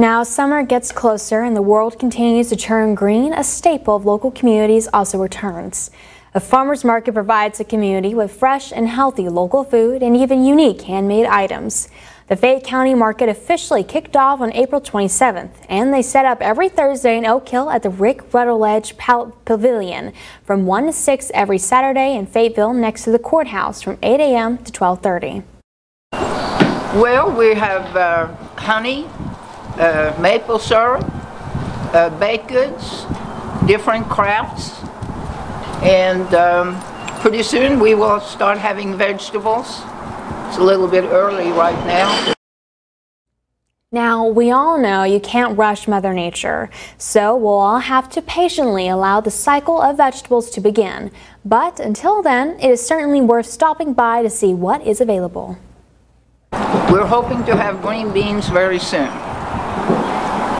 Now summer gets closer and the world continues to turn green, a staple of local communities also returns. A farmer's market provides the community with fresh and healthy local food and even unique handmade items. The Fayette County Market officially kicked off on April 27th, and they set up every Thursday in Oak Hill at the Rick Rutledge Pavilion from 1 to 6 every Saturday in Fayetteville next to the courthouse from 8 a.m. to 12.30. Well, we have uh, honey, uh, maple syrup, uh, baked goods, different crafts, and um, pretty soon we will start having vegetables. It's a little bit early right now. Now, we all know you can't rush Mother Nature, so we'll all have to patiently allow the cycle of vegetables to begin. But until then, it is certainly worth stopping by to see what is available. We're hoping to have green beans very soon.